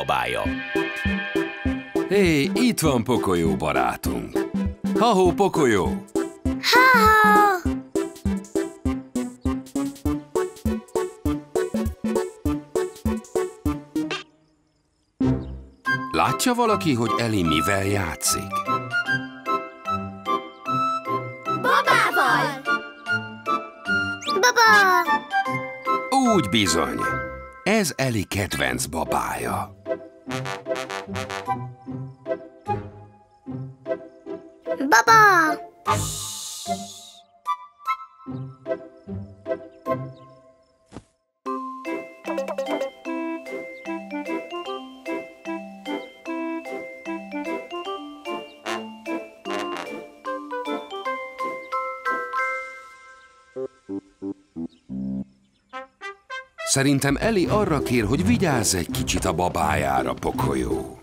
babája. Hé, itt van Pokolyó barátunk. Ha-hó, Pokolyó! Ha-ha! Látja valaki, hogy Eli mivel játszik? Babával! Baba! Úgy bizony. Ez Eli kedvenc babája. Baba! Szerintem Eli arra kér, hogy vigyázz egy kicsit a babájára, Pokolyó.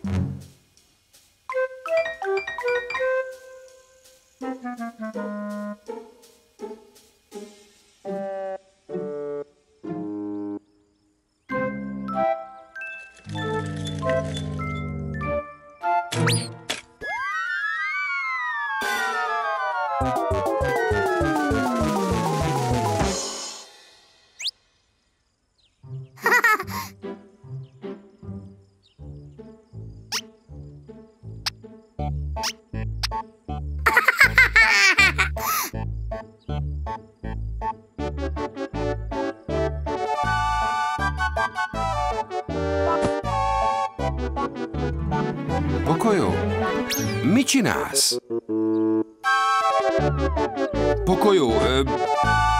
Pokolyó, mit csinálsz? Pokolyó,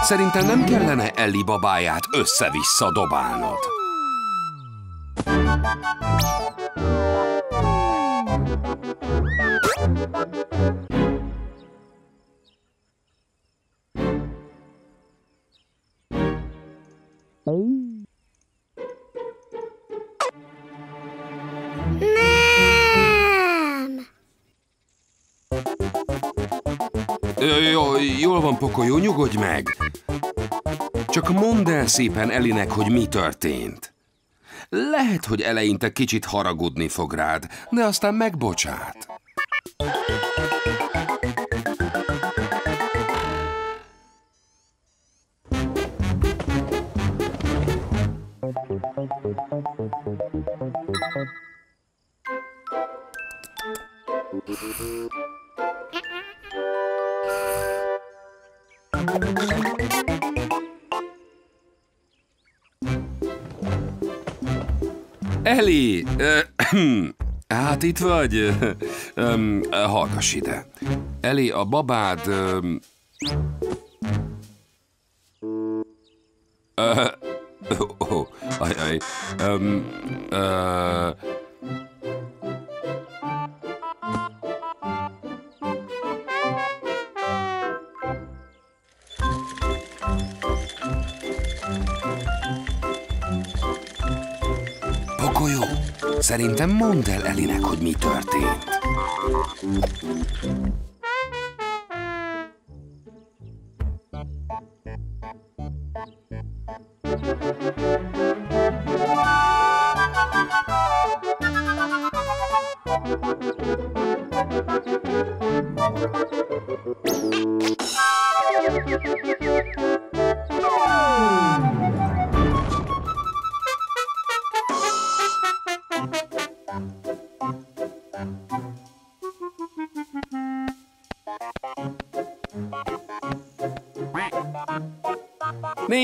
szerintem nem kellene Elli babáját össze-vissza dobálnod. Nem! Jó, jól van, Pokolyó, nyugodj meg. Csak mondd el szépen Elinek, hogy mi történt. Lehet, hogy eleinte kicsit haragudni fog rád, de aztán megbocsát. Eli, ö, hát itt vagy? Hallgass ide. Eli, a babád... öm, Ö, ó, ó, ajaj, ö, szerintem mondd el Elinek, hogy mi történt.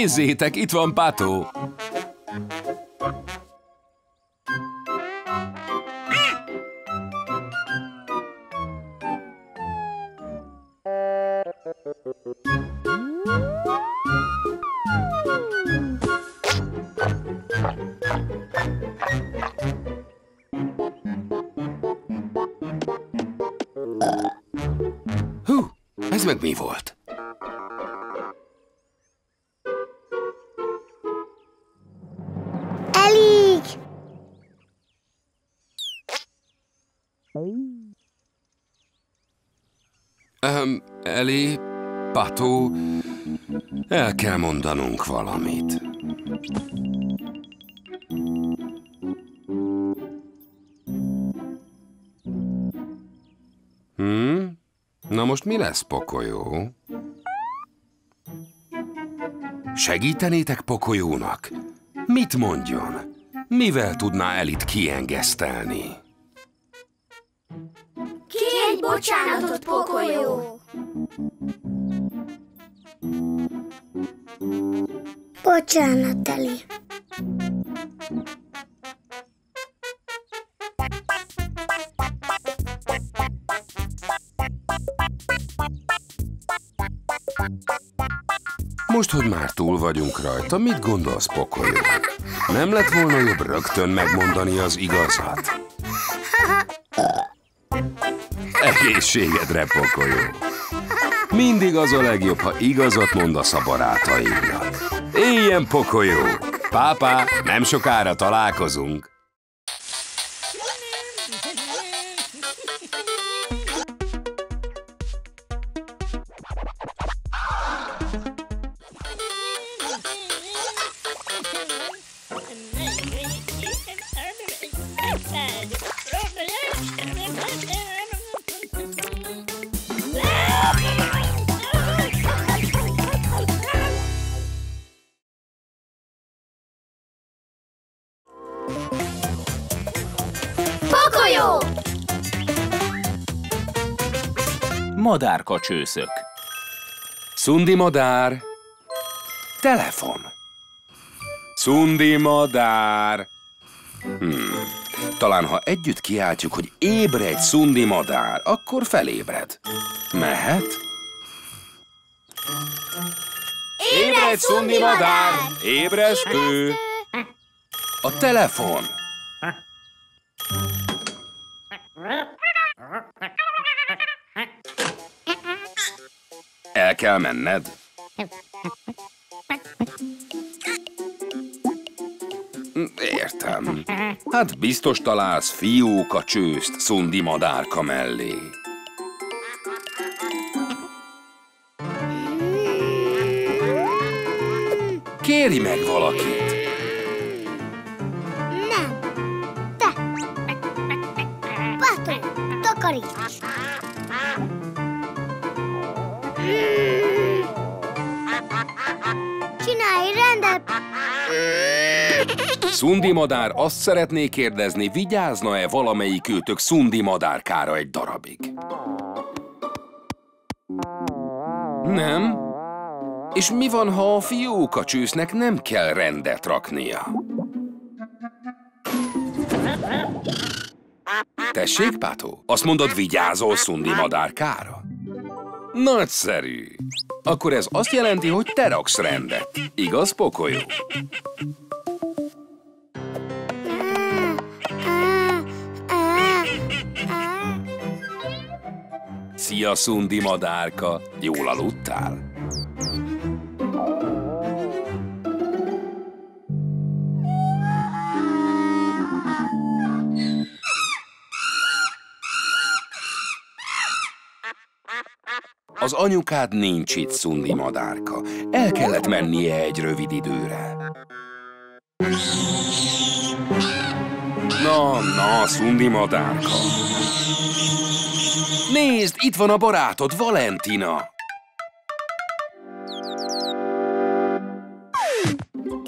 Nézzétek, itt van Pátó! kell mondanunk valamit. Hm? Na most mi lesz, pokolyó? Segítenétek pokolyónak? Mit mondjon? Mivel tudná Elit kiengesztelni? Kérj bocsánatot, pokolyó! Bocsánat, Eli. Most, hogy már túl vagyunk rajta, mit gondolsz, pokolyó? Nem lett volna jobb rögtön megmondani az igazat? Egészségedre, pokolyó! Mindig az a legjobb, ha igazat mondasz a barátainknak. Éljen, pokolyó! Pápá, nem sokára találkozunk. Madárka csőszök. Szundi madár. Telefon. Szundi madár. Hmm. Talán ha együtt kiáltjuk, hogy ébredj, szundi madár, akkor felébred. Mehet? Ébredj, szundi madár! Ébresztő! A telefon! El kell menned? Értem. Hát biztos találsz fióka csőzt szundi madárka mellé. Kéri meg valakit. Nem. Te. Pató, takaríts. Szundi madár azt szeretné kérdezni, vigyázna-e valamelyikőtök szundi madárkára egy darabig? Nem? És mi van, ha a fióka csősznek nem kell rendet raknia? Tessék, Pátó? Azt mondod, vigyázol szundi madárkára? Nagyszerű! Akkor ez azt jelenti, hogy te raksz rendet. Igaz, pokolyó? Szia, szundi madárka! Jól aludtál? Az anyukád nincs itt, szundi madárka. El kellett mennie egy rövid időre. Na, na, szundi madárka. Nézd, itt van a barátod, Valentina!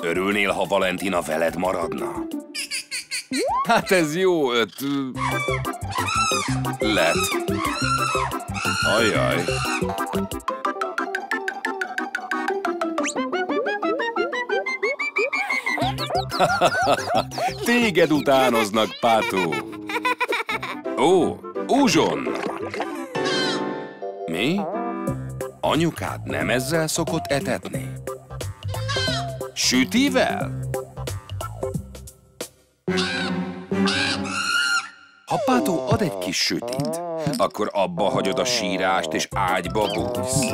Örülnél, ha Valentina veled maradna? Hát ez jó öt... lett. Ajaj. Téged utánoznak, Pátó. Ó, uzsonna. Mi? Anyukád nem ezzel szokott etetni? Sütivel? Ha Pátó ad egy kis sütit, akkor abba hagyod a sírást és ágyba bújsz.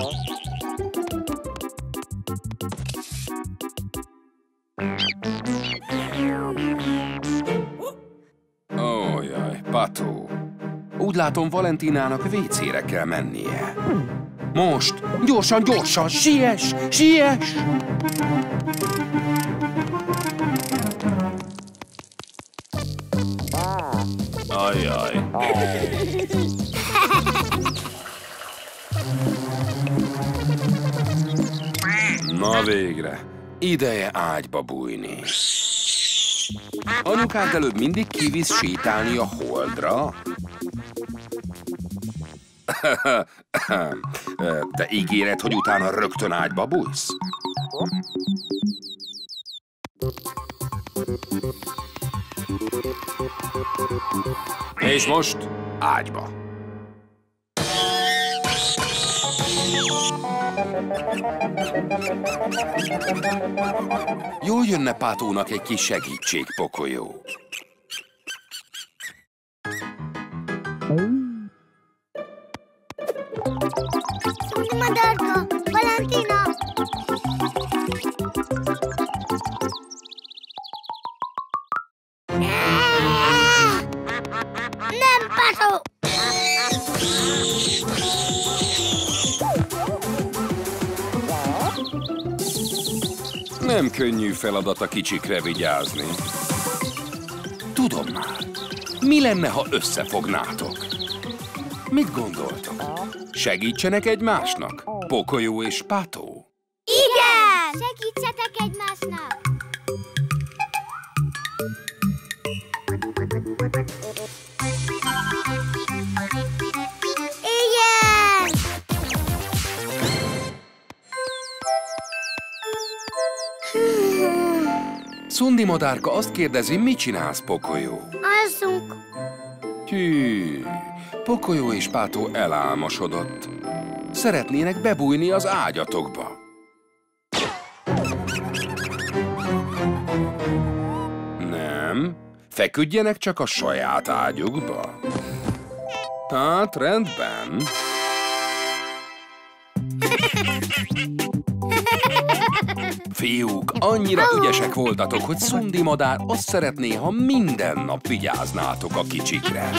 Pató. Úgy látom, Valentinának vécére kell mennie. Most! Gyorsan, gyorsan! Siess! Siess! Ajaj. Na végre! Ideje ágyba bújni. Anyukád előbb mindig kivisz sétálni a holdra? Te ígéred, hogy utána rögtön ágyba bújsz? És most ágyba. Jól jönne Pátónak egy kis segítség, pokolyó. Madarka, Valentina! Nem, Pató! Nem könnyű feladat a kicsikre vigyázni. Tudom már. Mi lenne, ha összefognátok? Mit gondoltok? Segítsenek egymásnak? Pokolyó és Pátó? Igen! Segítsetek egymásnak! Szundi madárka azt kérdezi, mit csinálsz, Pokolyó? Alszunk. Hű, Pokolyó és Pátó elálmosodott. Szeretnének bebújni az ágyatokba. Nem, feküdjenek csak a saját ágyukba. Hát, rendben. Fiúk, annyira ügyesek voltatok, hogy Szundi madár azt szeretné, ha minden nap vigyáznátok a kicsikre.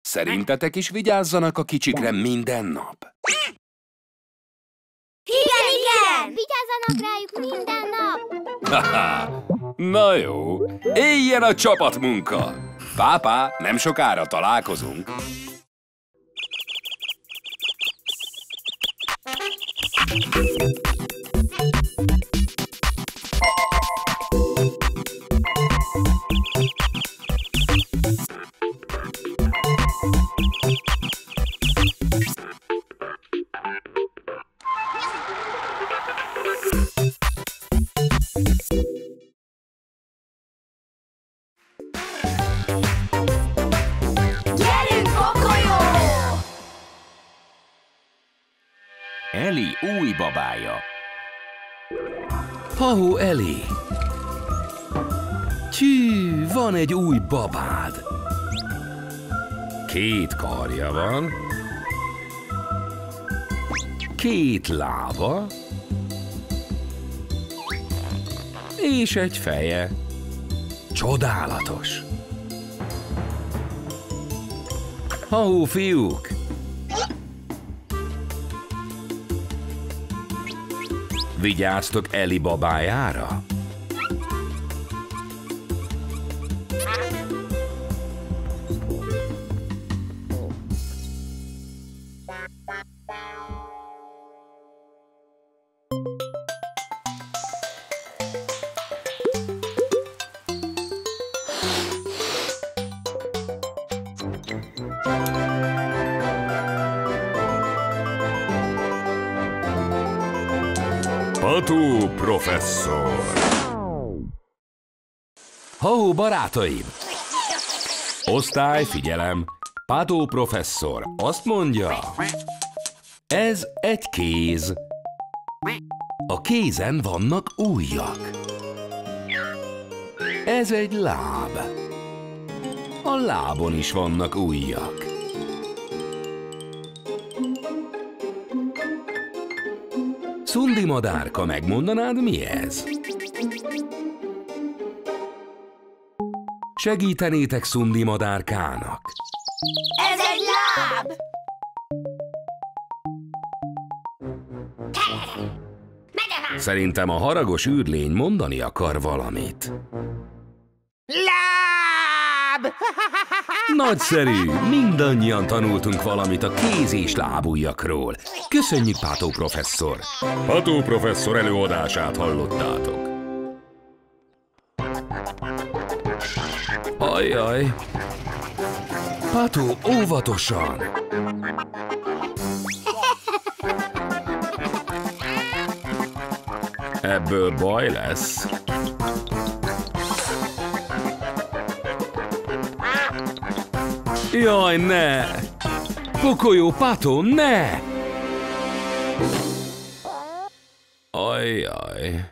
Szerintetek is vigyázzanak a kicsikre minden nap? Igen, igen! Vigyázzanak rájuk minden nap! Haha, na jó, éljen a csapatmunka! Pápá, nem sokára találkozunk. Gyerünk, Pokolyó! Eli új babája. Pahó Eli! Tyű, van egy új babád. Két karja van. Két lába. És egy feje. Csodálatos. Ahó, fiúk! Vigyáztok Eli babájára? Pató professzor! Ho, barátaim! Osztály, figyelem! Pátó professzor azt mondja, ez egy kéz. A kézen vannak ujjak. Ez egy láb. A lábon is vannak ujjak. Szundi madárka, megmondanád, mi ez? Segítenétek Szundi madárkának. Ez egy láb! Szerintem a haragos űrlény mondani akar valamit. Láb! Nagyszerű! Mindannyian tanultunk valamit a kéz és lábujjakról. Köszönjük, Pátó professzor! Pátó professzor előadását hallottátok. Ajjaj! Pátó, óvatosan! Ebből baj lesz. Jaj, ne! Pokolyó, Pátó, ne! Ajjaj.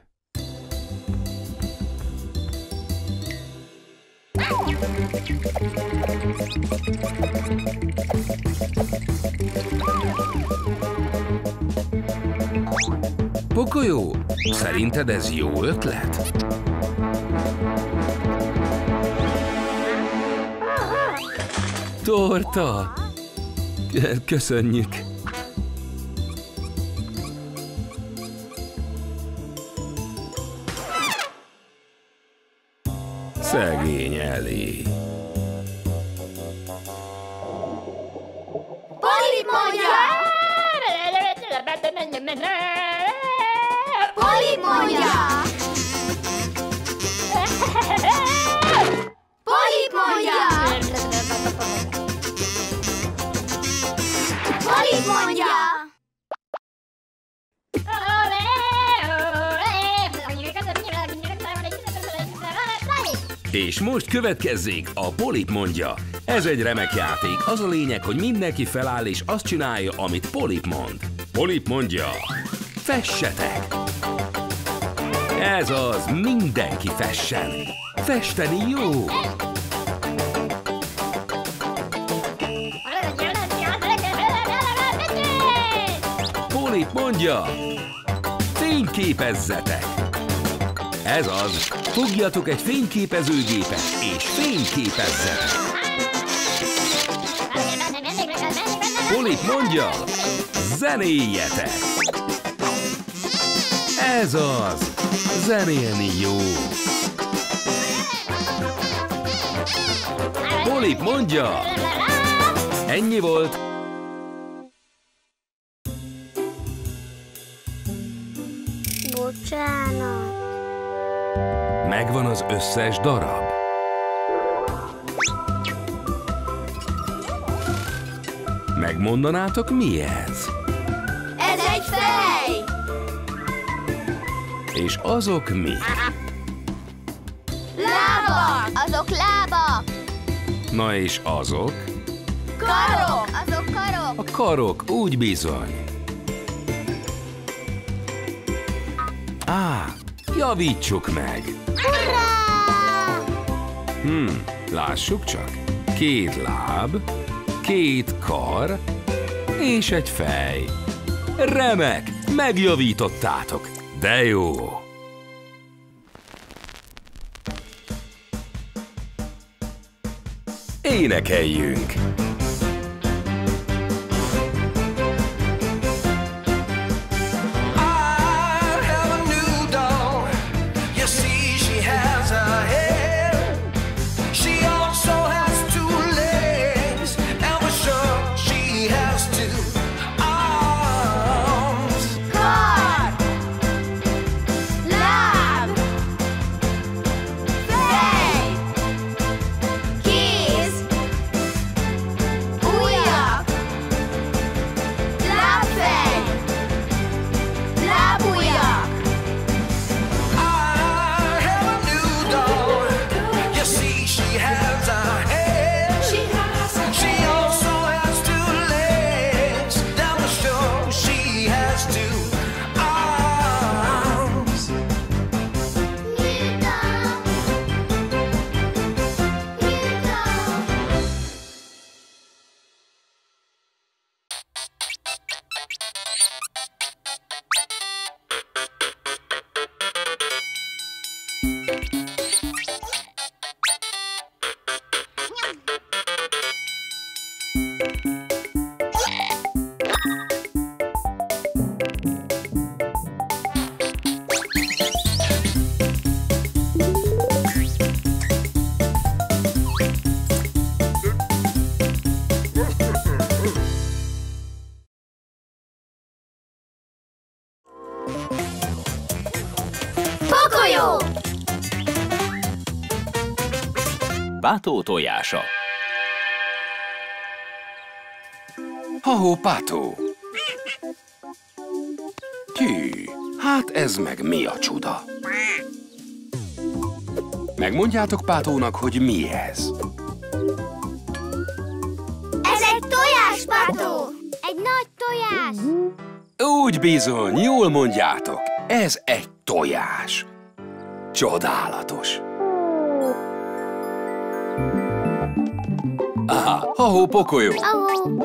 Pokolyó, szerinted ez jó ötlet? Torta! Köszönjük! Szegény Eli. Következzék a Polip mondja. Ez egy remek játék. Az a lényeg, hogy mindenki feláll és azt csinálja, amit Polip mond. Polip mondja. Fessetek! Ez az, mindenki fessen. Festeni jó! Polip mondja. Fényképezzetek! Ez az. Fogjatok egy fényképezőgépet és fényképezzetek! Polip mondja, zenéjetek! Ez az, zenélni jó! Polip mondja, ennyi volt! Az összes darab. Megmondanátok, mi ez? Ez egy fej! És azok mi? Lábak! Azok lábak! Na és azok? Karok! Azok karok! A karok, úgy bizony. Á, javítsuk meg. Hmm, lássuk csak. Két láb, két kar és egy fej. Remek, megjavítottátok. De jó. Énekeljünk! Pátó tojása. Ha-hó, Pátó! Tyű, hát ez meg mi a csuda? Megmondjátok Pátónak, hogy mi ez? Ez egy tojás, Pató! Egy nagy tojás! Úgy bizony, jól mondjátok. Ez egy tojás. Csodálatos. Ha-hó, pokolyó. Ahó!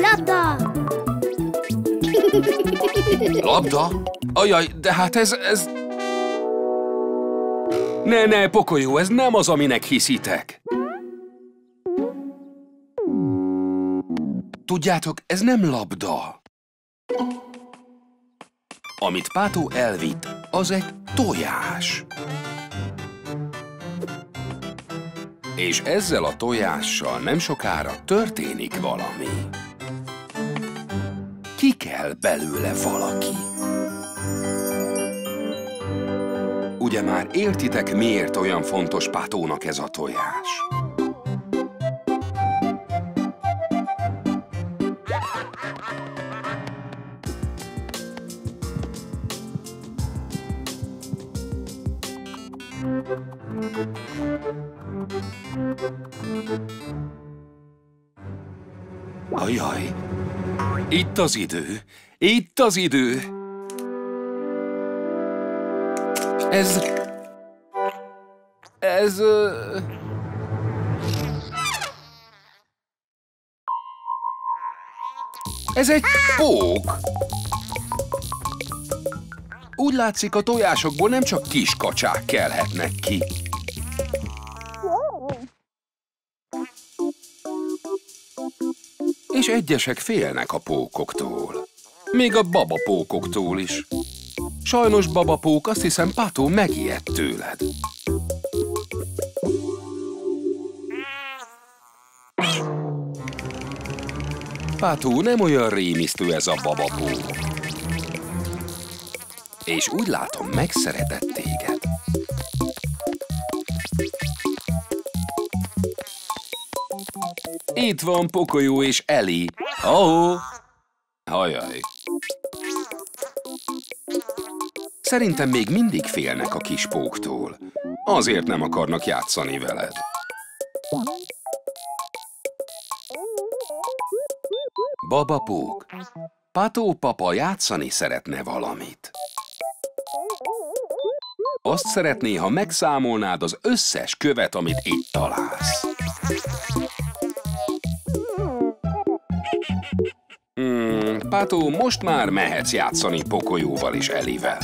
Labda! Labda? Ajaj, de hát ez, ez... Ne, ne, pokolyó, ez nem az, aminek hiszitek. Tudjátok, ez nem labda. Amit Pátó elvitt, az egy tojás. És ezzel a tojással nem sokára történik valami. Ki kell belőle valaki. Ugye már értitek, miért olyan fontos Pátónak ez a tojás? Ajaj, itt az idő, itt az idő. Ez... Ez... ö, Ez egy pók. Úgy látszik, a tojásokból nem csak kis kacsák kelhetnek ki. És egyesek félnek a pókoktól. Még a babapókoktól is. Sajnos babapók, azt hiszem Pátó megijedt tőled. Pátó, nem olyan rémisztő ez a babapó. És úgy látom, megszeretett téged. Itt van Pokolyó és Eli. Ahó! Hajaj. Szerintem még mindig félnek a kis póktól. Azért nem akarnak játszani veled. Babapók, Pató papa játszani szeretne valamit. Azt szeretné, ha megszámolnád az összes követ, amit itt találsz. Hmm, Pátó, most már mehetsz játszani Pokolyóval és Elivel.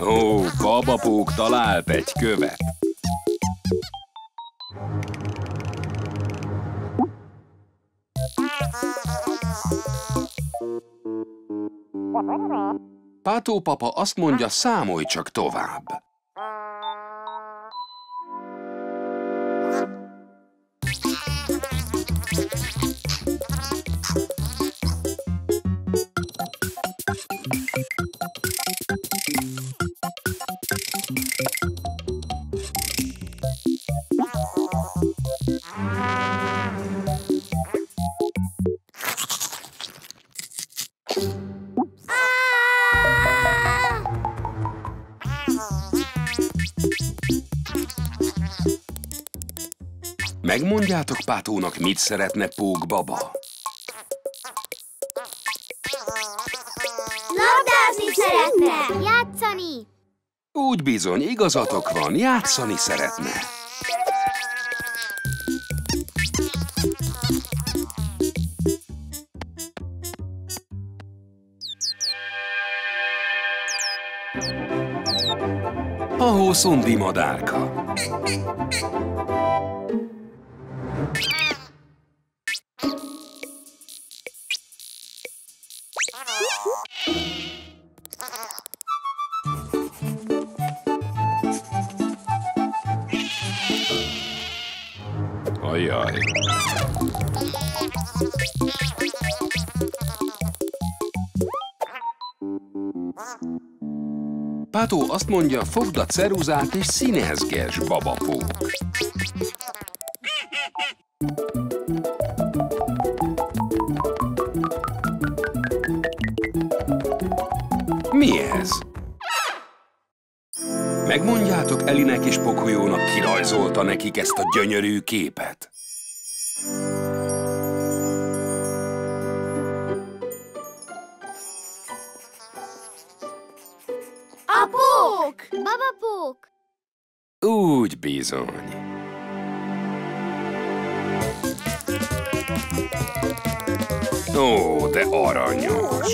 Ó, babapók talált egy követ. Pátó papa azt mondja, számolj csak tovább. Megmondjátok Pátónak, mit szeretne Pók baba? Labdázni szeretne! Játszani! Úgy bizony, igazatok van, játszani szeretne. Ahó szundi madárka. Pátó azt mondja, fogd a ceruzát és színezges, babapó. Mi ez? Megmondjátok Elinek és Pokolyónak kirajzolta nekik ezt a gyönyörű képet? Pók! Babapók! Úgy bizony. Ó, de aranyos.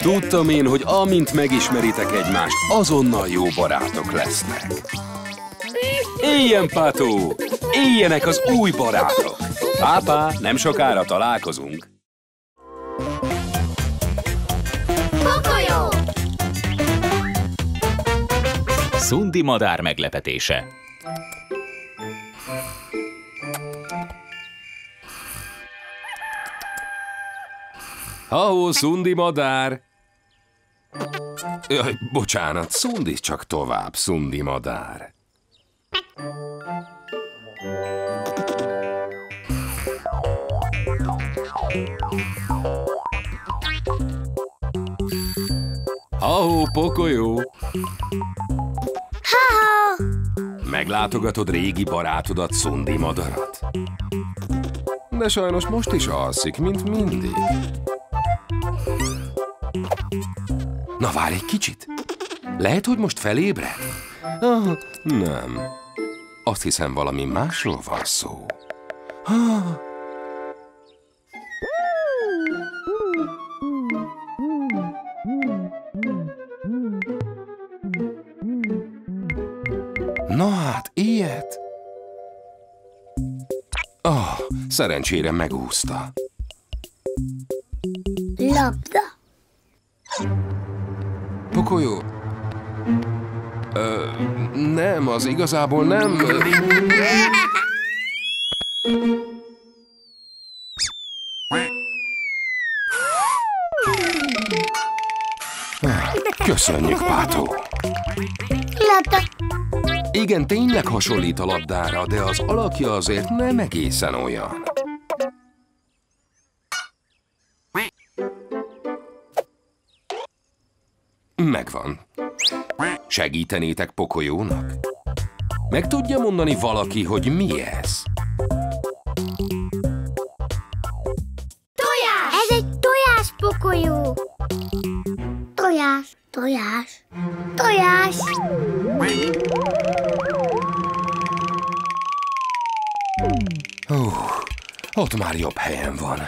Tudtam én, hogy amint megismeritek egymást, azonnal jó barátok lesznek. Éljen, Pátó! Éljenek az új barátok! Pápá, nem sokára találkozunk. Szundi madár meglepetése. Ha-hó, Szundi madár! Jaj, bocsánat, Szundi csak tovább, Szundi madár. Ha-hó, pokolyó! Ha-ha! Meglátogatod régi barátodat, Szundi madarat? De sajnos most is alszik, mint mindig. Na várj egy kicsit. Lehet, hogy most felébred? Ah, nem. Azt hiszem, valami másról van szó. Ah. Na hát, ilyet? Ah, szerencsére megúszta. Labda. Pokolyó? Ö, nem, az igazából nem... Köszönjük, Pátó! Labda. Igen, tényleg hasonlít a labdára, de az alakja azért nem egészen olyan. Megvan. Segítenétek pokolyónak? Meg tudja mondani valaki, hogy mi ez? Ott már jobb helyen van.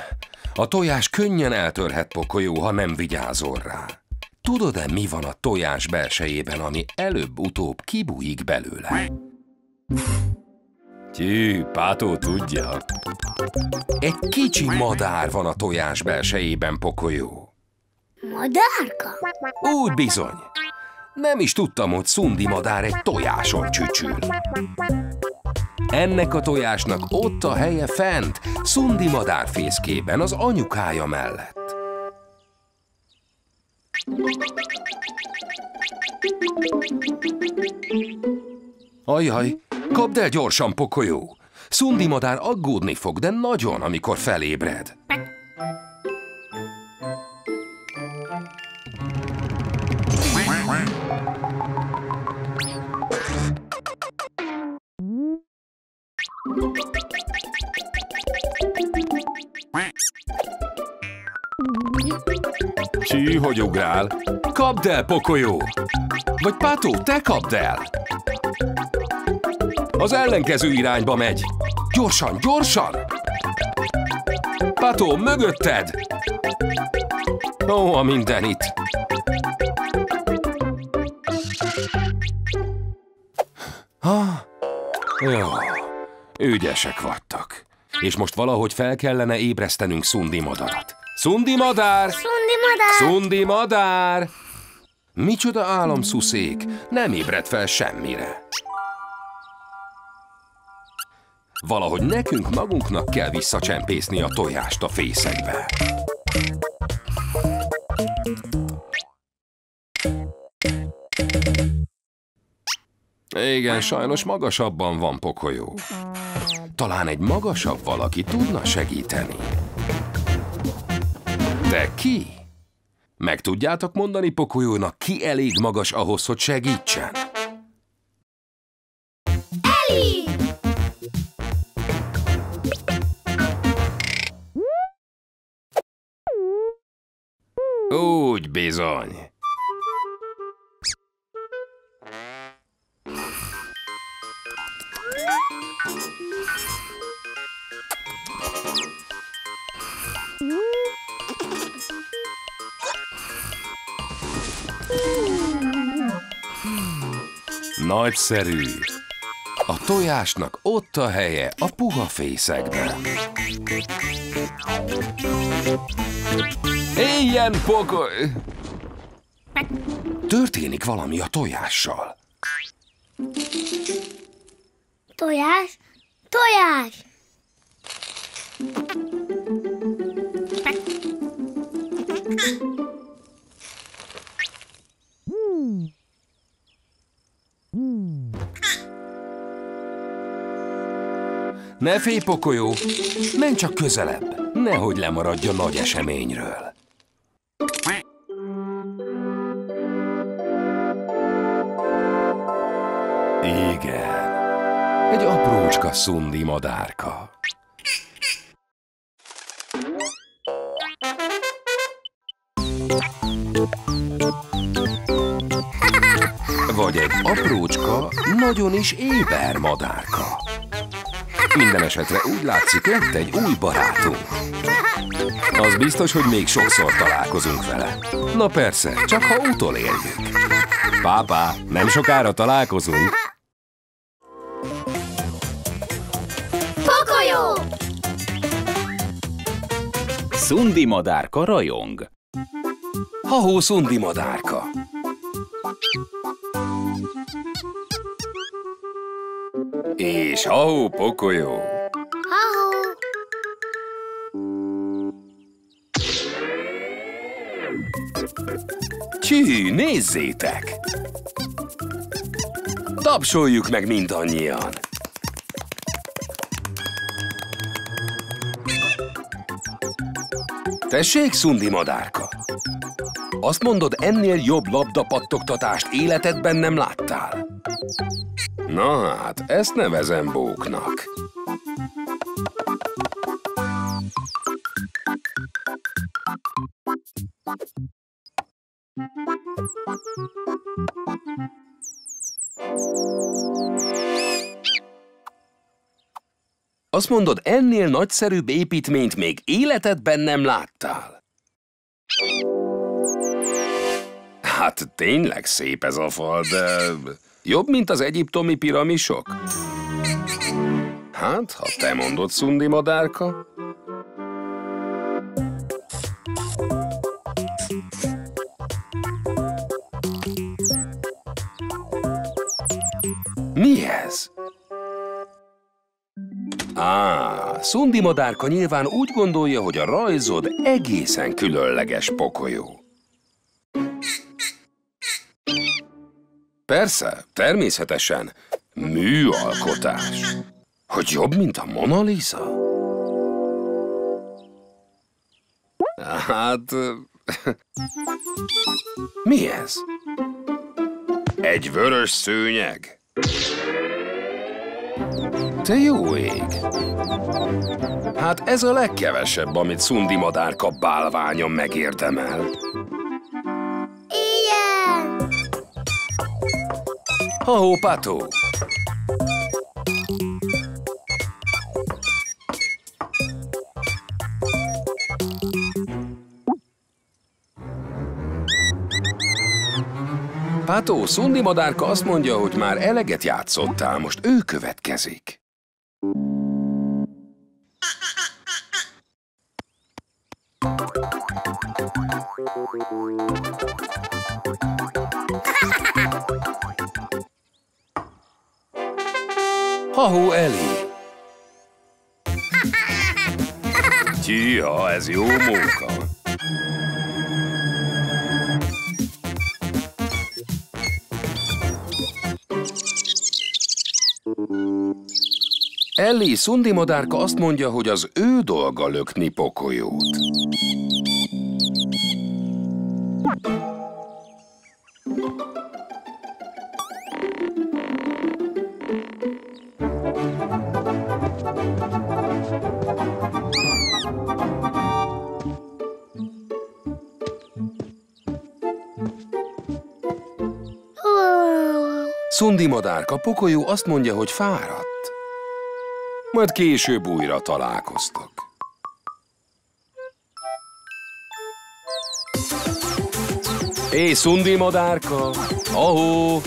A tojás könnyen eltörhet pokolyó, ha nem vigyázol rá. Tudod-e, mi van a tojás belsejében, ami előbb-utóbb kibújik belőle? Tyű, Pátó tudja. Egy kicsi madár van a tojás belsejében, pokolyó. Madárka? Úgy bizony. Nem is tudtam, hogy szundi madár egy tojáson csücsül. Ennek a tojásnak ott a helye fent, szundi madár fészkében, az anyukája mellett. Ajaj, kapd el gyorsan, pokolyó! Szundi madár aggódni fog, de nagyon, amikor felébred. Csí, hogy ugrál? Kapd el, pokolyó! Vagy Pátó, te kapd el! Az ellenkező irányba megy. Gyorsan, gyorsan! Pátó, mögötted! Ó, a minden itt. Ha? Jó, ügyesek vagytok. És most valahogy fel kellene ébresztenünk Szundi madarat. Szundi madár! Szundi madár. Szundi madár! Micsoda álomszuszék, nem ébred fel semmire. Valahogy nekünk magunknak kell visszacsempészni a tojást a fészekbe. Igen, sajnos magasabban van pokolyó. Talán egy magasabb valaki tudna segíteni. De ki? Meg tudjátok mondani pokolyónak, ki elég magas ahhoz, hogy segítsen? Eli! Úgy bizony. Nagyszerű. A tojásnak ott a helye a puha fészekben. Éljen pokoly! Történik valami a tojással. Tojás, tojás! Ne félj, pokolyó! Menj csak közelebb, nehogy lemaradj a nagy eseményről. Igen, egy aprócska szundi madárka. Vagy egy aprócska, nagyon is éber madárka. Minden esetre úgy látszik, lett egy új barátunk. Az biztos, hogy még sokszor találkozunk vele. Na persze, csak ha utoléljük. Pápá, nem sokára találkozunk. Pokolyó! Szundi madárka rajong. Ha-hó szundi madárka. És ha-hó pokolyó. Ha-hó! Csű, nézzétek! Tapsoljuk meg mindannyian! Tessék, szundi madárka! Azt mondod, ennél jobb labdapattogtatást életedben nem láttál? Na hát, ezt nevezem bóknak. Azt mondod, ennél nagyszerűbb építményt még életedben nem láttál? Hát tényleg szép ez a fal, de jobb, mint az egyiptomi piramisok? Hát, ha te mondod, szundi madárka. Á, Szundi madárka nyilván úgy gondolja, hogy a rajzod egészen különleges pokolyó. Persze, természetesen. Műalkotás. Hogy jobb, mint a Mona Lisa? Hát... Mi ez? Egy vörös szőnyeg? Te jó ég! Hát ez a legkevesebb, amit Szundi madárka bálványa megérdemel. Ilyen! Ha-hó, Pató! Pátó, Szundi madárka azt mondja, hogy már eleget játszottál, most ő következik. Ha-hó, Eli! Tyha, ez jó munka. Ellie Szundi madárka azt mondja, hogy az ő dolga lökni pokolyót. Szundi madárka pokolyó azt mondja, hogy fáradt. Majd később újra találkoztak. Hé, Szundi madárka! Ahó!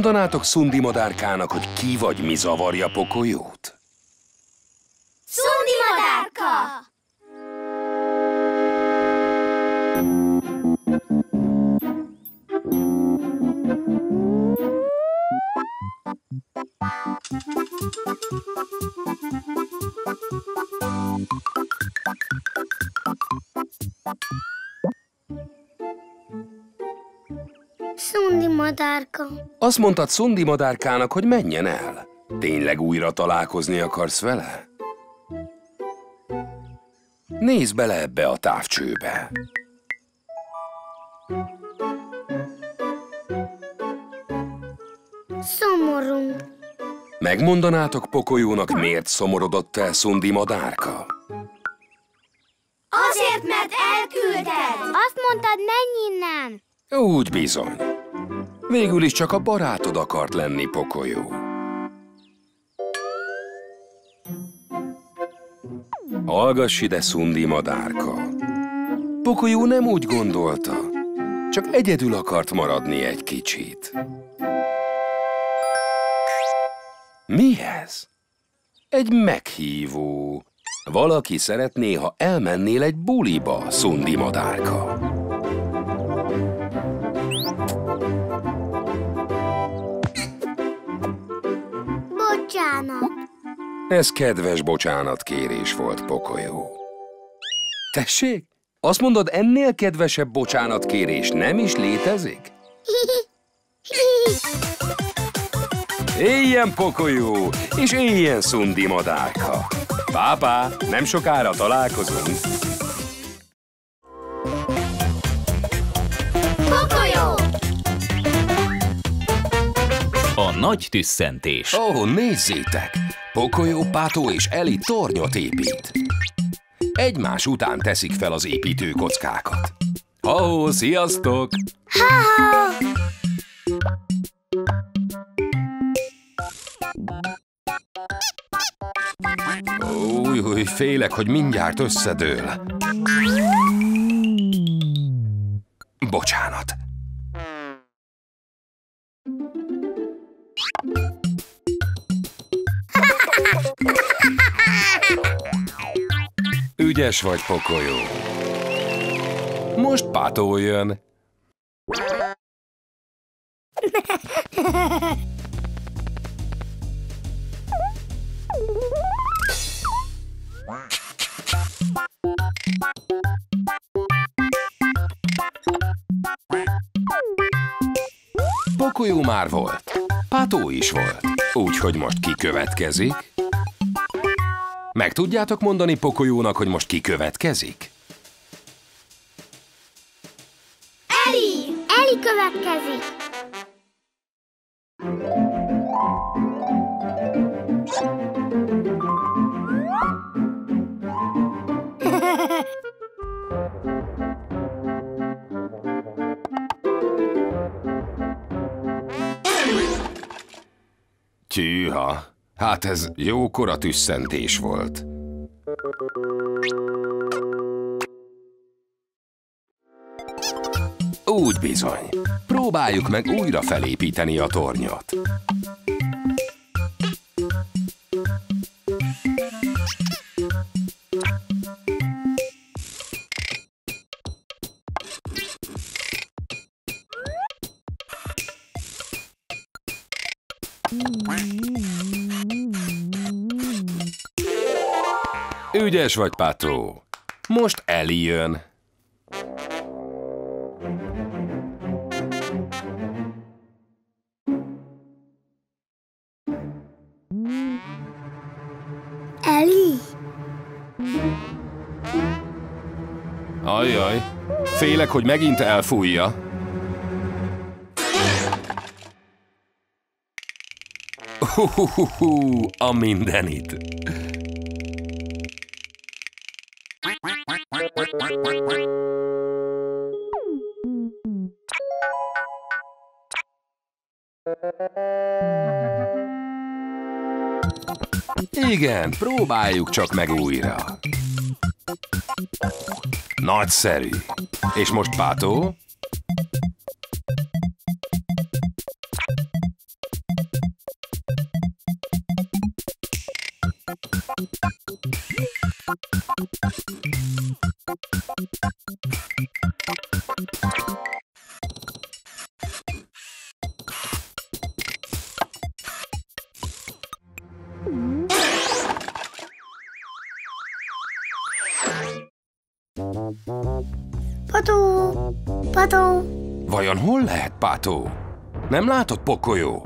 Megmondanátok Szundi madárkának, hogy ki vagy mi zavarja pokolyót? Madárka. Azt mondtad Szundi madárkának, hogy menjen el. Tényleg újra találkozni akarsz vele? Nézd bele ebbe a távcsőbe. Szomorú. Megmondanátok pokolyónak, miért szomorodott el Szundi madárka? Azért, mert elküldted! Azt mondtad, menj innen! Úgy bizony. Végül is csak a barátod akart lenni, pokolyó. Hallgass ide, Szundi madárka. Pokolyó nem úgy gondolta, csak egyedül akart maradni egy kicsit. Mi ez? Egy meghívó. Valaki szeretné, ha elmennél egy buliba, Szundi madárka. Ez kedves bocsánatkérés volt, pokolyó. Tessék? Azt mondod, ennél kedvesebb bocsánatkérés nem is létezik? Éljen pokolyó, és éljen szundi madárka. Pápá, nem sokára találkozunk. Nagy tüsszentés. Ó, oh, nézzétek! Pokolyó, Pátó és Eli tornyot épít. Egymás után teszik fel az építőkockákat. Ó, sziasztok! Új, új, félek, hogy mindjárt összedől. Bocsánat. Ügyes vagy, pokolyó. Most Pátó jön. Pokolyó már volt. Pátó is volt. Úgyhogy most ki következik? Meg tudjátok mondani Pokolyónak, hogy most ki következik? Eli! Eli következik! Tűha, hát ez jókora tüsszentés volt. Úgy bizony. Próbáljuk meg újra felépíteni a tornyot. Ügyes vagy, Pátó. Most Eli jön. Eli? Ajjaj, félek, hogy megint elfújja. Hú, a mindenit. Igen, próbáljuk csak meg újra. Nagyszerű. És most Pátó? Vajon hol lehet Pátó? Nem látod pokolyó?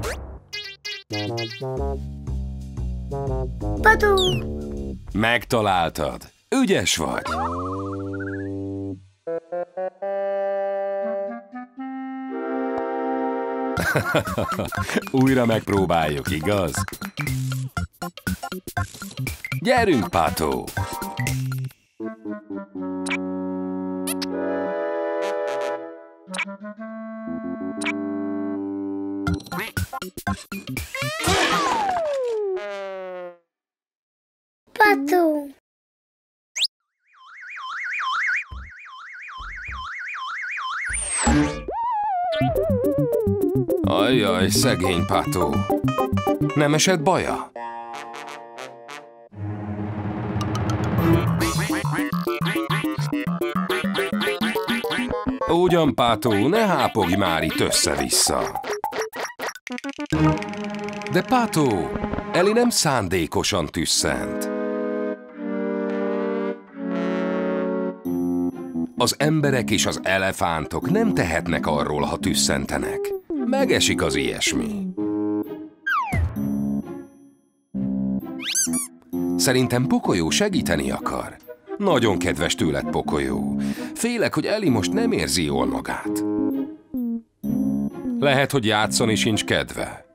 Pató! Megtaláltad. Ügyes vagy. Újra megpróbáljuk, igaz? Gyerünk, Pátó! Szegény Pátó. Nem esett baja? Ugyan, Pátó, ne hápogj már itt össze-vissza. De Pátó, Eli nem szándékosan tüsszent. Az emberek és az elefántok nem tehetnek arról, ha tüsszentenek. Megesik az ilyesmi. Szerintem Pokolyó segíteni akar. Nagyon kedves tőled, Pokolyó. Félek, hogy Eli most nem érzi jól magát. Lehet, hogy játszani sincs kedve.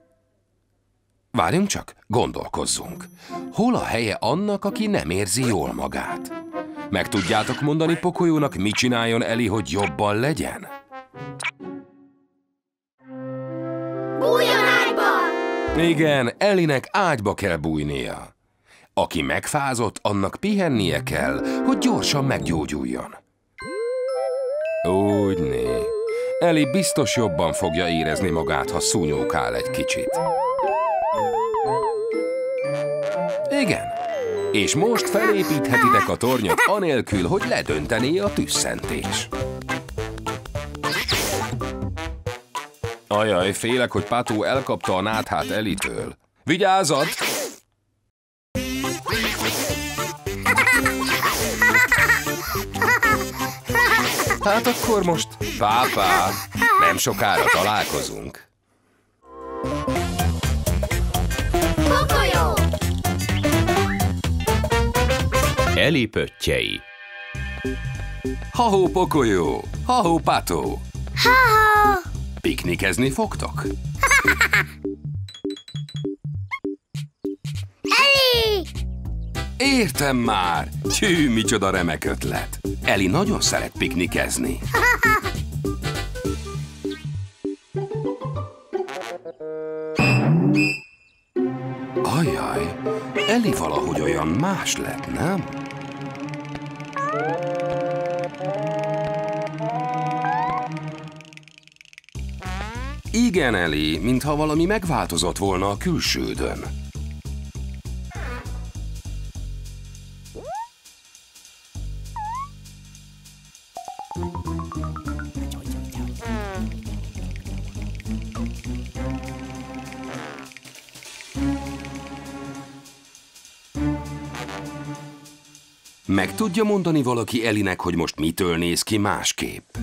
Várjunk csak, gondolkozzunk. Hol a helye annak, aki nem érzi jól magát? Meg tudjátok mondani Pokolyónak, mit csináljon Eli, hogy jobban legyen? Igen, Elinek ágyba kell bújnia. Aki megfázott, annak pihennie kell, hogy gyorsan meggyógyuljon. Úgyné. Eli biztos jobban fogja érezni magát, ha szúnyókál egy kicsit. Igen. És most felépíthetitek a tornyot anélkül, hogy ledöntené a tüsszentés. Ajaj, félek, hogy Pátó elkapta a náthát Elitől. Vigyázat! Hát akkor most, pápá, nem sokára találkozunk. Pokolyó! Eli pöttyei. Ha-hó pokolyó, ha-hó pátó. Ha-ha! Piknikezni fogtok? Eli! Értem már! Tyű, micsoda remek ötlet. Eli nagyon szeret piknikezni. Ajaj, Eli valahogy olyan más lett, nem? Igen, Eli, mintha valami megváltozott volna a külsődön. Meg tudja mondani valaki Elinek, hogy most mitől néz ki másképp?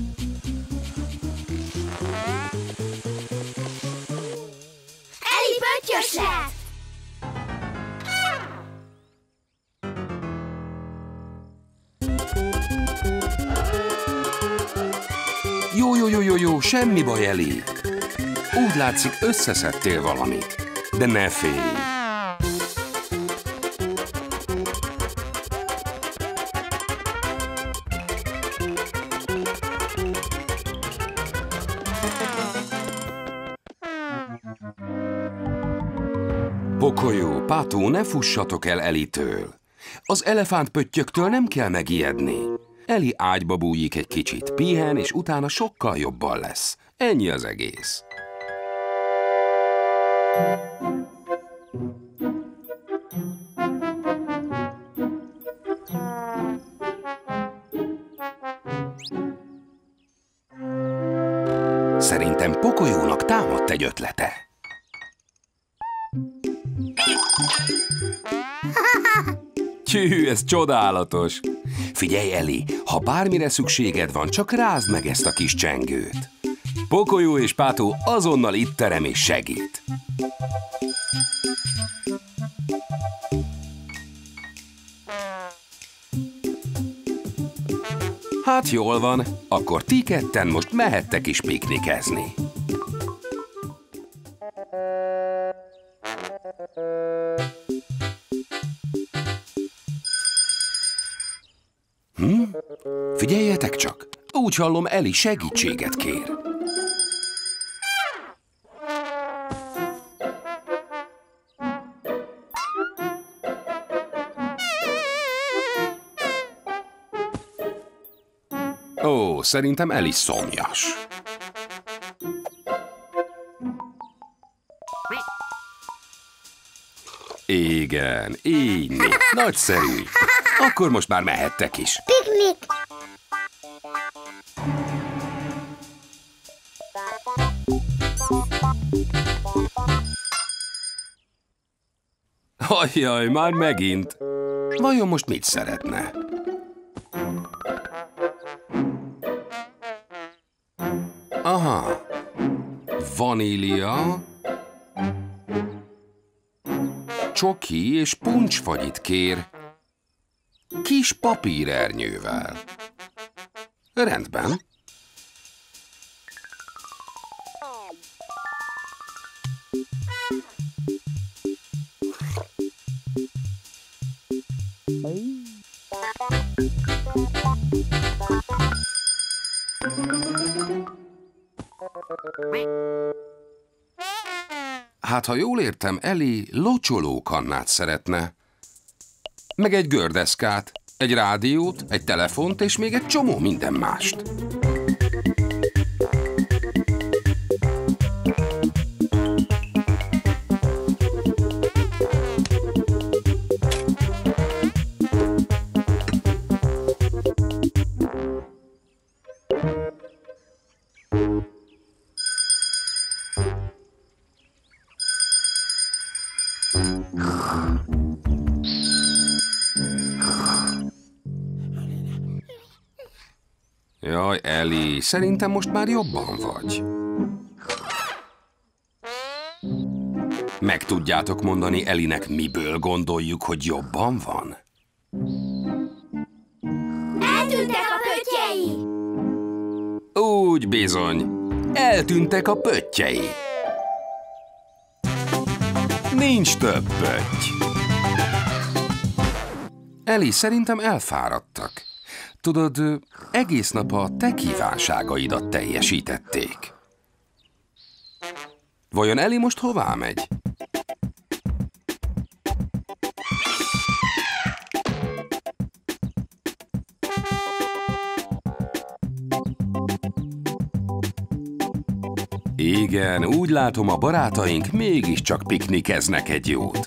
Semmi baj, Eli. Úgy látszik, összeszedtél valamit. De ne félj. Pokolyó, Pátó, ne fussatok el Elitől. Az elefántpöttyöktől nem kell megijedni. Eli ágyba bújik egy kicsit, pihen, és utána sokkal jobban lesz. Ennyi az egész. Szerintem Pokolyónak támadt egy ötlete. Tyű, ez csodálatos! Figyelj, Eli, ha bármire szükséged van, csak rázd meg ezt a kis csengőt. Pokolyó és Pátó azonnal itt terem és segít. Hát jól van, akkor ti ketten most mehettek is piknikezni. Hm? Figyeljetek csak! Úgy hallom, Eli segítséget kér. Ó, szerintem Eli szomjas. Igen, így. Nagyszerű. Akkor most már mehettek is. Piknik! Ajjaj, már megint. Vajon most mit szeretne? Vanília, csoki és puncsfagyit kér. Kis papírernyővel. Rendben. Ha jól értem, Eli locsolókannát szeretne. Meg egy gördeszkát, egy rádiót, egy telefont és még egy csomó minden mást. Szerintem most már jobban vagy. Meg tudjátok mondani Elinek, miből gondoljuk, hogy jobban van? Eltűntek a pöttyei! Úgy bizony. Eltűntek a pöttyei. Nincs több pötty. Eli, szerintem elfáradtak. Tudod, egész nap a te kívánságaidat teljesítették. Vajon Eli most hová megy? Igen, úgy látom, a barátaink mégiscsak piknikeznek egy jót.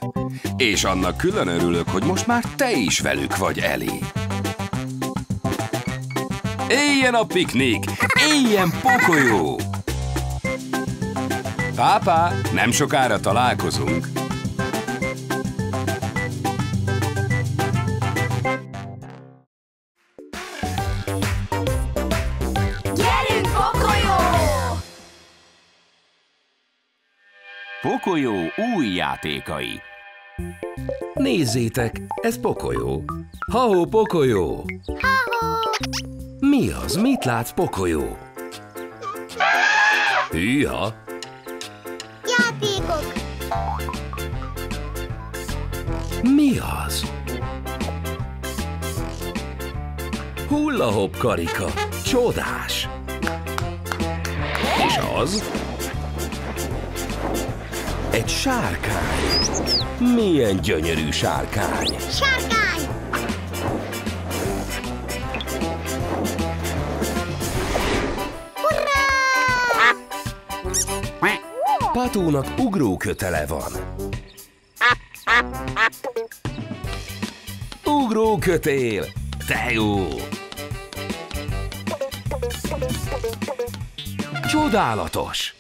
És annak külön örülök, hogy most már te is velük vagy, Eli. Éljen a piknik! Éljen pokolyó! Pápá, nem sokára találkozunk. Gyerünk, pokolyó! Pokolyó új játékai. Nézzétek, ez pokolyó. Ha-ho, pokolyó! Ha-ho! Mi az? Mit látsz, Pokolyó? Hűha! Játékok! Mi az? Hullahop karika. Csodás! És az? Egy sárkány. Milyen gyönyörű sárkány. Sárkány! Patúnak ugrókötele van. Ugrókötél! De jó! Csodálatos!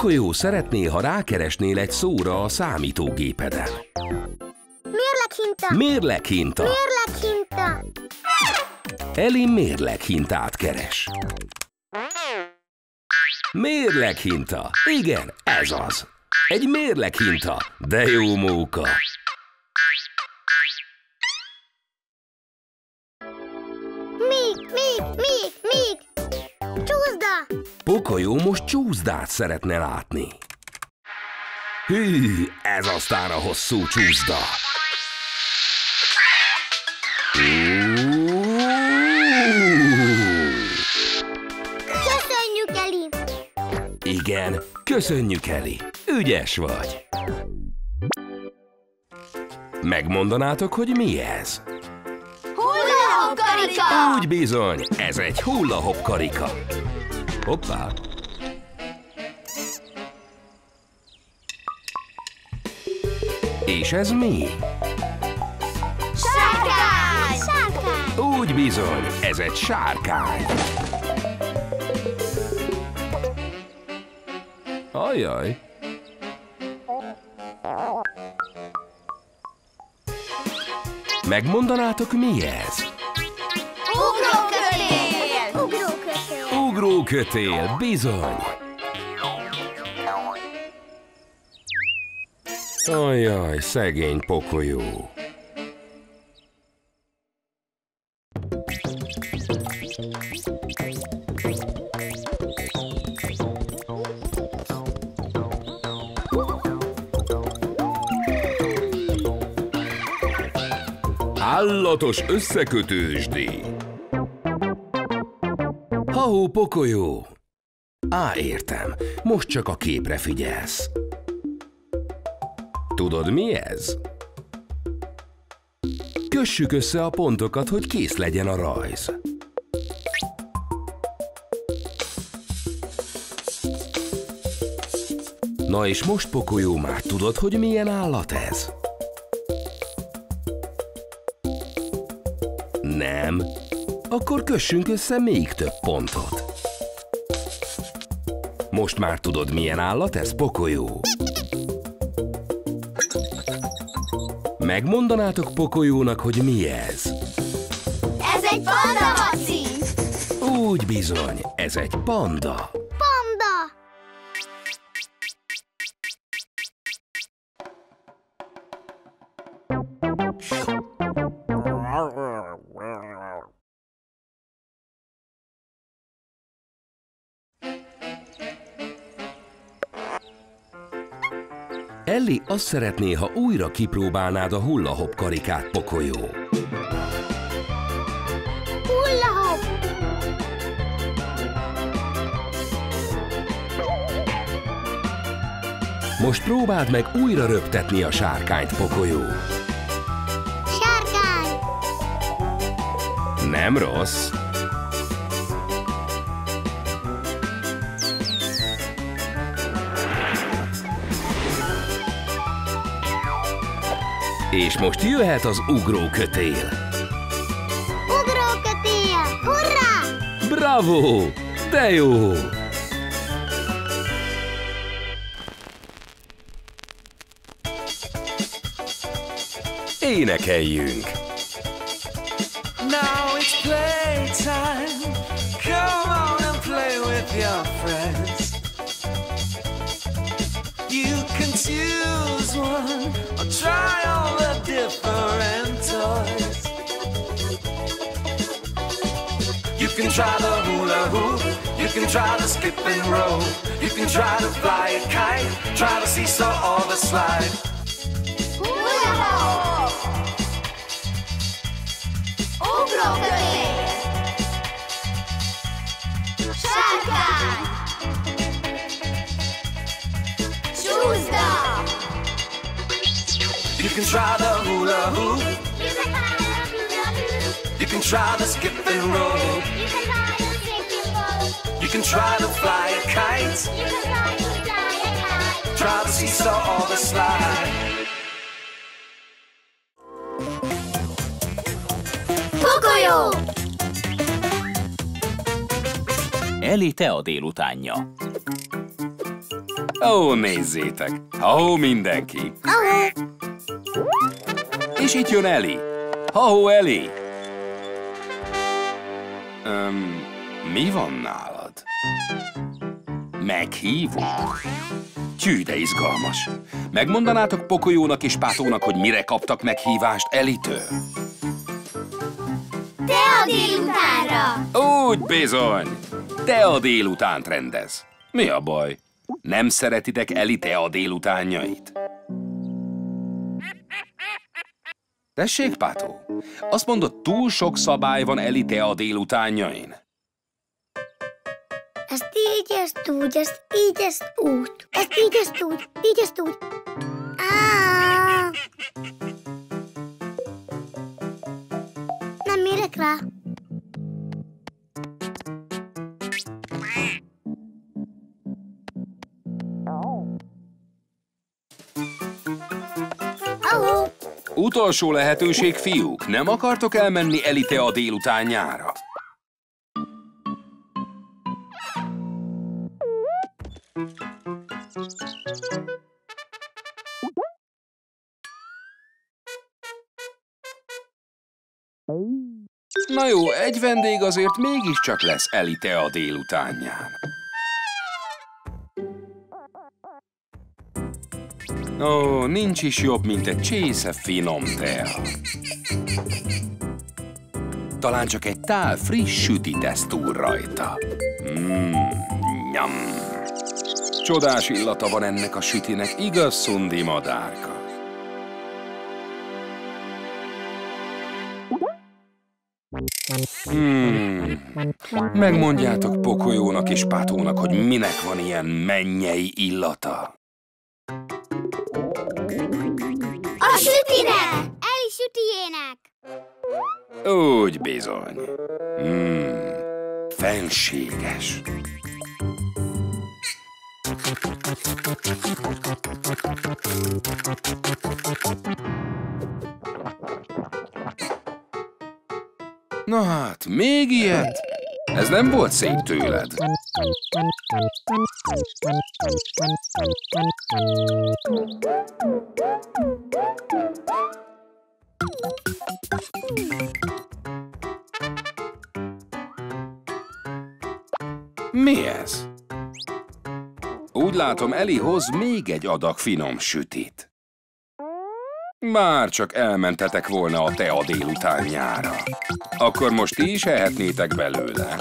Pokolyó szeretné, ha rákeresnél egy szóra a számítógépeden. Mérleghinta! Mérleghinta. Mérleghinta! Eli mérleghintát keres. Mérleghinta. Igen, ez az. Egy mérleghinta. De jó móka. Csúszdát szeretne látni. Hű, ez aztán a hosszú csúszda. Ú! Köszönjük, Eli! Igen, köszönjük, Eli. Ügyes vagy. Megmondanátok, hogy mi ez? Hullahop karika! Úgy bizony, ez egy hullahop karika. Hoppá! És ez mi? Sárkány! Sárkány! Úgy bizony, ez egy sárkány. Ajaj. Megmondanátok, mi ez? Ugrókötél! Ugrókötél! Ugrókötél, bizony. Ajaj, szegény pokolyó. Állatos összekötősdi. Ha-hó, pokolyó! Á, értem. Most csak a képre figyelsz. Tudod, mi ez? Kössük össze a pontokat, hogy kész legyen a rajz. Na és most, pokolyó, már tudod, hogy milyen állat ez? Nem. Akkor kössünk össze még több pontot. Most már tudod, milyen állat ez, pokolyó? Megmondanátok pokolyónak, hogy mi ez? Ez egy panda, Maci! Úgy bizony, ez egy panda. Panda! Azt szeretné, ha újra kipróbálnád a hullahop karikát, pokolyó. Hullahop! Most próbáld meg újra röptetni a sárkányt, pokolyó. Sárkány! Nem rossz. És most jöhet az ugrókötél. Ugrókötél! Hurrá! Bravo! De jó! Énekeljünk! Can try the skip and roll. you can try to fly a kite, try the seesaw or the slide. Ugrókötél! Sárkány! Csúszda! You can try the hula hoop, you can try the skip and rope, you can try to fly a kite, try the seesaw or the slide. Pokolyó! Eli Tea délutánja. Ó, nézzétek! Ó, mindenki! Ahó! És itt jön Eli. Ha-ho, Eli! Öm, mi van nálad? Meghívunk? Tyű, de izgalmas. Megmondanátok Pokolyónak és Pátónak, hogy mire kaptak meghívást Elitől? Te a délutánra! Úgy bizony! Te a délutánt rendez. Mi a baj? Nem szeretitek Eli te a délutánjait? Tessék, Pátó? Azt mondod, túl sok szabály van Eli te a délutánjain? Ezt így, ezt úgy, ezt így, ezt úgy. Ezt így, ezt úgy, így, ezt úgy. Nem mérek rá. Utolsó lehetőség, fiúk. Nem akartok elmenni Eli te a délutánjára? Na jó, egy vendég azért mégiscsak lesz Eli te a délutánján. Ó, nincs is jobb, mint egy csésze finom tea. Talán csak egy tál friss süti tesz túl rajta. Mmm, nyam. Csodás illata van ennek a sütinek, igaz, szundi madárka. Hmm. Megmondjátok Pokolyónak és Pátónak, hogy minek van ilyen mennyei illata. A sütinek! Eli sütiének! Úgy bizony. Hmm. Fenséges. Na hát, még ilyet? Ez nem volt szép tőled. Mi ez? Úgy látom, Eli hoz még egy adag finom sütit. Már csak elmentetek volna a tea délutánjára. Akkor most ti is ehetnétek belőle.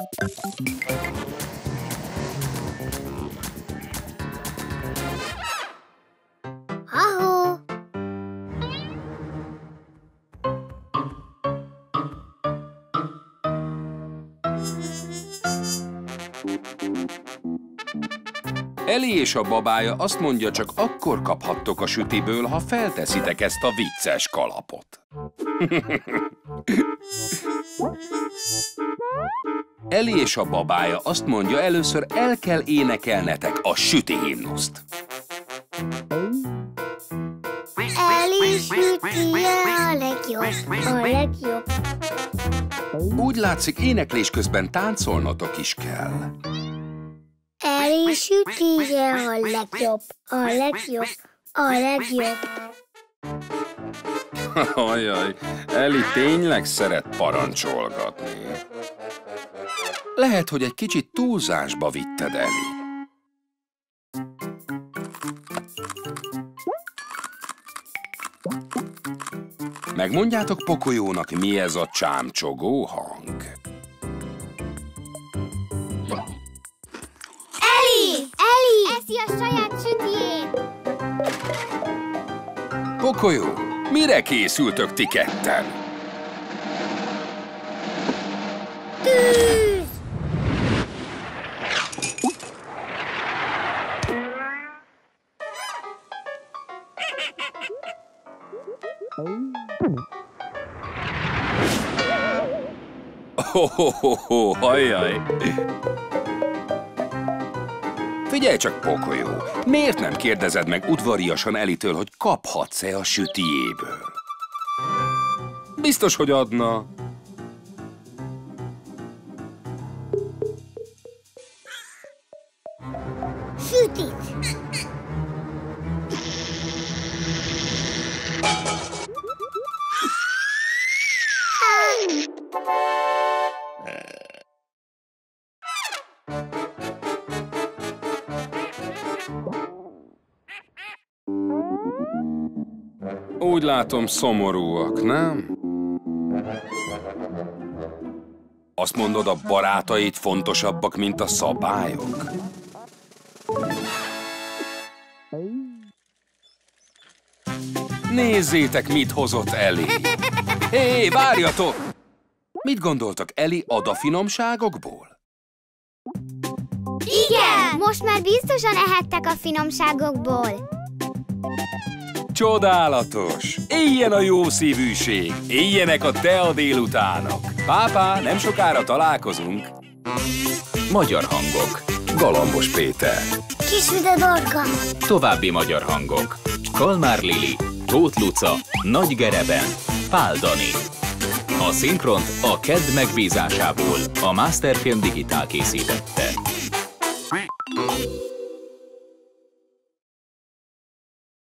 És a babája azt mondja, csak akkor kaphattok a sütiből, ha felteszitek ezt a vicces kalapot. Eli és a babája azt mondja, először el kell énekelnetek a süti himnuszt. Eli sütije a legjobb, a legjobb. Úgy látszik, éneklés közben táncolnotok is kell. Eli sütije a legjobb, a legjobb, a legjobb. Ajaj, Eli tényleg szeret parancsolgatni. Lehet, hogy egy kicsit túlzásba vitted, Eli. Megmondjátok Pokolyónak, mi ez a csámcsogó hang? Eli! Eszi a saját sütijét! Pokolyó, mire készültök ti ketten? Tűz! Ho-ho-ho-ho, hajjaj! Figyelj csak, Pokolyó, miért nem kérdezed meg udvariasan Elitől, hogy kaphatsz-e a sütijéből? Biztos, hogy adna. Látom, szomorúak, nem? Azt mondod, a barátaid fontosabbak, mint a szabályok? Nézzétek, mit hozott Eli! Hé, várjatok! Mit gondoltak, Eli ad a finomságokból? Igen! Most már biztosan ehettek a finomságokból. Csodálatos! Éljen a jó szívűség! Éljenek a tea délutánok! Pápá, nem sokára találkozunk! Magyar hangok. Galambos Péter. Kisvide Dorka. További magyar hangok. Kalmár Lili, Tóth Luca, Nagy Gereben, Pál Dani. A szinkront a KED megbízásából a Masterfilm Digitál készítette.